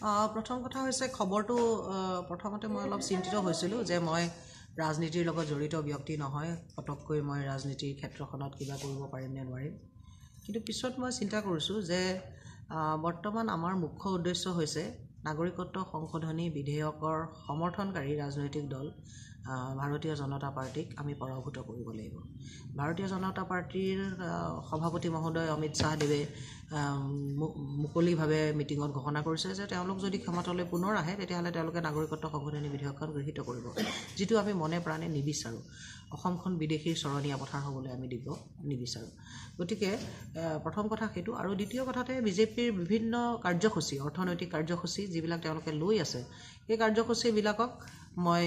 প্ৰথম কথা হৈছে খবৰটো প্ৰথমতে মই অলপ চিন্তিত হৈছিলোঁ যে মই ৰাজনীতিৰ লগত জড়িত ব্যক্তি নহয় পটককৈ মই ৰাজনীতিৰ ক্ষেত্ৰখনত কিবা কৰিব পাৰিম নে নোৱাৰিম। কিন্তু পিছত মই চিন্তা কৰিছোঁ যে বৰ্তমান আমাৰ মুখ্য উদ্দেশ্য হৈছে নাগৰিকত্ব সংশোধনী বিধেয়কৰ সমৰ্থনকাৰী ৰাজনৈতিক দল ভাৰতীয় জনতা পাৰ্টীক আমি পৰাভূত কৰিব লাগিব। ভাৰতীয় জনতা পাৰ্টীৰ সভাপতি মহোদয় অমিত শ্বাহদেৱে মুকলিভাৱে মিটিঙত ঘোষণা কৰিছে যে তেওঁলোক যদি ক্ষমতালৈ পুনৰ আহে তেতিয়াহ'লে তেওঁলোকে নাগৰিকত্ব সংশোধনী বিধেয়কখন গৃহীত কৰিব। যিটো আমি মনে প্ৰাণে নিবিচাৰোঁ। অসমখন বিদেশীৰ চৰণীয়া পথাৰ হ'বলৈ আমি দিব নিবিচাৰোঁ। গতিকে প্ৰথম কথা সেইটো। আৰু দ্বিতীয় কথাতে বিজেপিৰ বিভিন্ন কাৰ্যসূচী অৰ্থনৈতিক কাৰ্যসূচী যিবিলাক তেওঁলোকে লৈ আছে সেই কাৰ্যসূচীবিলাকক মই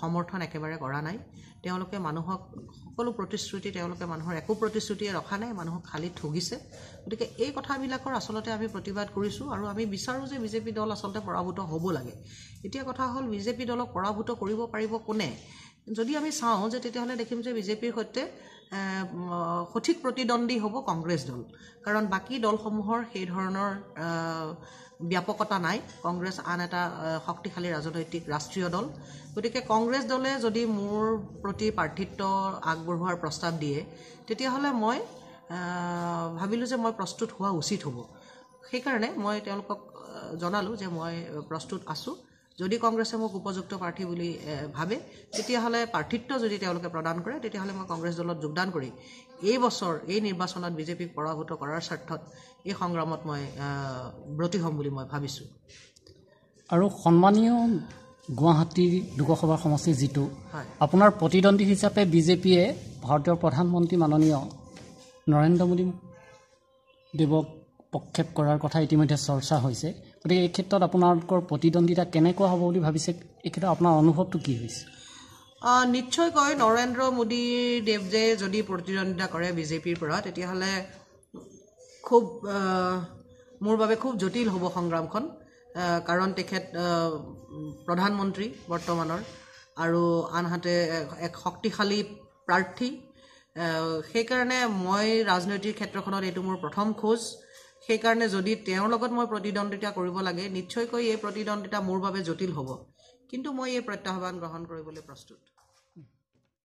সমৰ্থন একেবাৰে কৰা নাই। তেওঁলোকে মানুহক সকলো প্ৰতিশ্ৰুতি তেওঁলোকে মানুহৰ একো প্ৰতিশ্ৰুতিয়ে ৰখা নাই মানুহক খালী ঠগিছে। গতিকে এই কথাবিলাকৰ আচলতে আমি প্ৰতিবাদ কৰিছোঁ আৰু আমি বিচাৰোঁ যে বিজেপি দল আচলতে পৰাভূত হ'ব লাগে। এতিয়া কথা হ'ল বিজেপি দলক পৰাভূত কৰিব পাৰিব কোনে? যদি আমি চাওঁ যে তেতিয়াহ'লে দেখিম যে বিজেপিৰ সৈতে সঠিক প্ৰতিদ্বন্দ্বী হ'ব কংগ্ৰেছ দল। কাৰণ বাকী দলসমূহৰ সেই ধৰণৰ ব্যাপকতা নাই। কংগ্ৰেছ আন এটা শক্তিশালী ৰাজনৈতিক ৰাষ্ট্ৰীয় দল। গতিকে কংগ্ৰেছ দলে যদি মোৰ প্ৰতি প্ৰাৰ্থিত্ব আগবঢ়োৱাৰ প্ৰস্তাৱ দিয়ে তেতিয়াহ'লে মই ভাবিলোঁ যে মই প্ৰস্তুত হোৱা উচিত হ'ব। সেইকাৰণে মই তেওঁলোকক জনালোঁ যে মই প্ৰস্তুত আছোঁ। যদি কংগ্ৰেছে মোক উপযুক্ত প্ৰাৰ্থী বুলি ভাবে তেতিয়াহ'লে প্ৰাৰ্থিত্ব যদি তেওঁলোকে প্ৰদান কৰে তেতিয়াহ'লে মই কংগ্ৰেছ দলত যোগদান কৰি এই বছৰ এই নিৰ্বাচনত বিজেপিক পৰাভূত কৰাৰ স্বাৰ্থত এই সংগ্ৰামত মই ব্ৰতী হ'ম বুলি মই ভাবিছোঁ। আৰু সন্মানীয় গুৱাহাটীৰ লোকসভাৰ সমষ্টি যিটো আপোনাৰ প্ৰতিদ্বন্দ্বী হিচাপে বিজেপিয়ে ভাৰতীয় প্ৰধানমন্ত্ৰী মাননীয় নৰেন্দ্ৰ মোদী দেৱক প্ৰক্ষেপ কৰাৰ কথা ইতিমধ্যে চৰ্চা হৈছে। গতিকে এই ক্ষেত্ৰত আপোনালোকৰ প্ৰতিদ্বন্দ্বিতা কেনেকুৱা হ'ব বুলি ভাবিছে এই ক্ষেত্ৰত আপোনাৰ অনুভৱটো কি হৈছে? নিশ্চয়কৈ নৰেন্দ্ৰ মোদী দেৱে যদি প্ৰতিদ্বন্দ্বিতা কৰে বিজেপিৰ পৰা তেতিয়াহ'লে খুব মোৰ বাবে খুব জটিল হ'ব সংগ্ৰামখন কাৰণ তেখেত প্ৰধানমন্ত্ৰী বৰ্তমানৰ আৰু আনহাতে এক শক্তিশালী প্ৰাৰ্থী। সেইকাৰণে মই ৰাজনৈতিক ক্ষেত্ৰখনত এইটো মোৰ প্ৰথম খোজ। সেইকাৰণে যদি তেওঁৰ লগত মই প্ৰতিদ্বন্দ্বিতা কৰিব লাগে নিশ্চয়কৈ এই প্ৰতিদ্বন্দ্বিতা মোৰ বাবে জটিল হ'ব। কিন্তু মই এই প্ৰত্যাহ্বান গ্ৰহণ কৰিবলৈ প্ৰস্তুত।